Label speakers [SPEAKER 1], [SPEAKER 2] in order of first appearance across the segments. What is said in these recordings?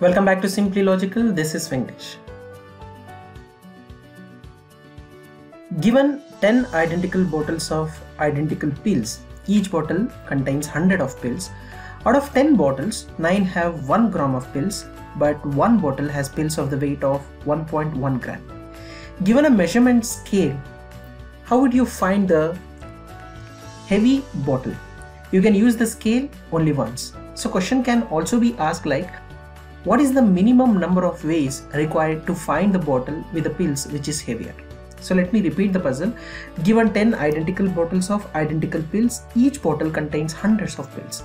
[SPEAKER 1] Welcome back to Simply Logical. This is Venkatesh. Given 10 identical bottles of identical pills, each bottle contains 100 of pills. Out of 10 bottles, 9 have 1 gram of pills, but 1 bottle has pills of the weight of 1.1 gram. Given a measurement scale, how would you find the heavy bottle? You can use the scale only once. So question can also be asked like what is the minimum number of ways required to find the bottle with the pills which is heavier? So let me repeat the puzzle. Given 10 identical bottles of identical pills, each bottle contains hundreds of pills.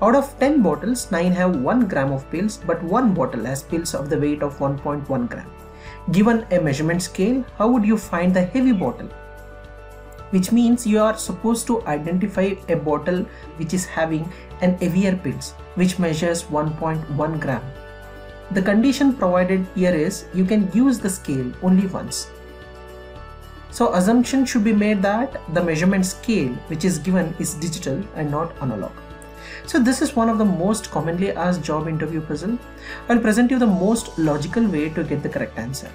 [SPEAKER 1] Out of 10 bottles, 9 have 1 gram of pills, but 1 bottle has pills of the weight of 1.1 gram. Given a measurement scale, how would you find the heavy bottle? Which means you are supposed to identify a bottle which is having an heavier pills, which measures 1.1 gram. The condition provided here is you can use the scale only once. So assumption should be made that the measurement scale which is given is digital and not analog. So this is one of the most commonly asked job interview puzzle. I'll present you the most logical way to get the correct answer.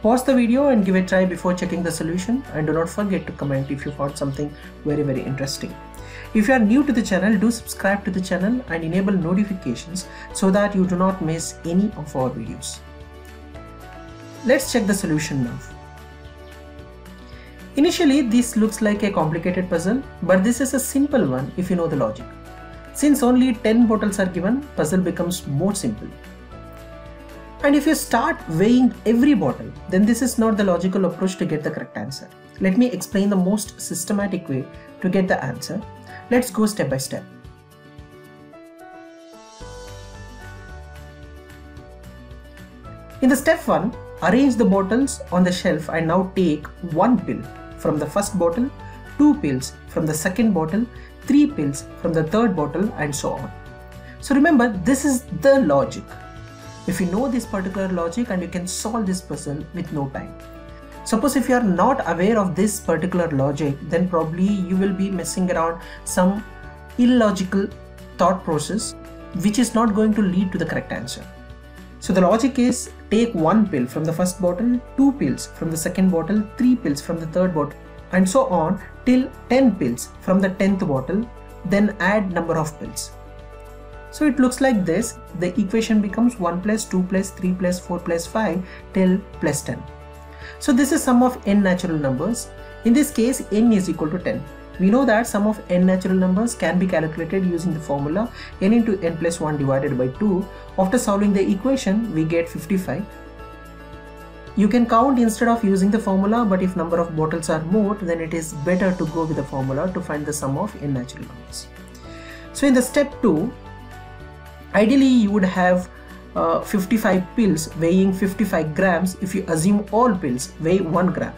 [SPEAKER 1] Pause the video and give a try before checking the solution and do not forget to comment if you found something very very interesting. If you are new to the channel, do subscribe to the channel and enable notifications so that you do not miss any of our videos. Let's check the solution now. Initially, this looks like a complicated puzzle, but this is a simple one if you know the logic. Since only 10 bottles are given, puzzle becomes more simple. And if you start weighing every bottle, then this is not the logical approach to get the correct answer. Let me explain the most systematic way to get the answer. Let's go step by step. In the step 1, arrange the bottles on the shelf and now take one pill from the first bottle, two pills from the second bottle, three pills from the third bottle and so on. So remember this is the logic. If you know this particular logic and you can solve this puzzle with no time. Suppose if you are not aware of this particular logic then probably you will be messing around some illogical thought process which is not going to lead to the correct answer. So the logic is take one pill from the first bottle, two pills from the second bottle, three pills from the third bottle and so on till 10 pills from the 10th bottle then add number of pills. So it looks like this the equation becomes 1 plus 2 plus 3 plus 4 plus 5 till plus 10. So this is sum of n natural numbers. In this case n is equal to 10. We know that sum of n natural numbers can be calculated using the formula n into n plus 1 divided by 2. After solving the equation we get 55 you can count instead of using the formula but if number of bottles are more then it is better to go with the formula to find the sum of n natural numbers. So in the step 2 ideally you would have uh, 55 pills weighing 55 grams if you assume all pills weigh 1 gram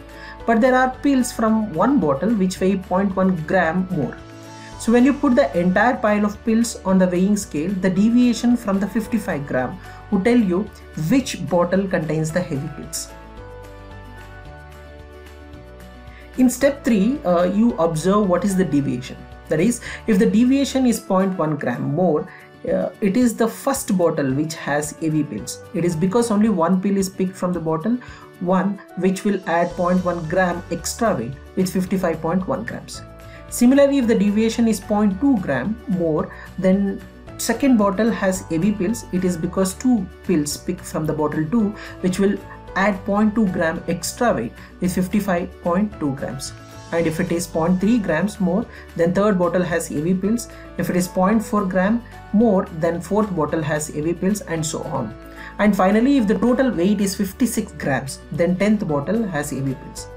[SPEAKER 1] but there are pills from one bottle which weigh 0.1 gram more. So when you put the entire pile of pills on the weighing scale, the deviation from the 55 gram would tell you which bottle contains the heavy pills. In step 3, uh, you observe what is the deviation. That is, if the deviation is 0.1 gram more, uh, it is the first bottle which has heavy pills. It is because only one pill is picked from the bottle, one which will add 0.1 gram extra weight with 55.1 grams. Similarly, if the deviation is 0.2 gram more, then second bottle has heavy pills. It is because two pills picked from the bottle 2 which will add 0.2 gram extra weight with 55.2 grams. And if it is 0.3 grams more, then third bottle has heavy pills. If it is 0.4 gram more, then fourth bottle has heavy pills and so on. And finally, if the total weight is 56 grams, then 10th bottle has heavy pills.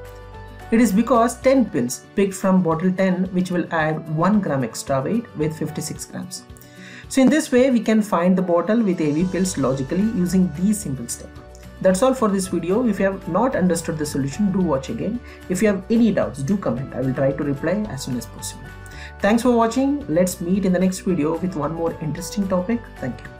[SPEAKER 1] It is because 10 pills picked from bottle 10 which will add 1 gram extra weight with 56 grams. So in this way we can find the bottle with heavy pills logically using these simple steps. That's all for this video. If you have not understood the solution, do watch again. If you have any doubts, do comment. I will try to reply as soon as possible. Thanks for watching. Let's meet in the next video with one more interesting topic. Thank you.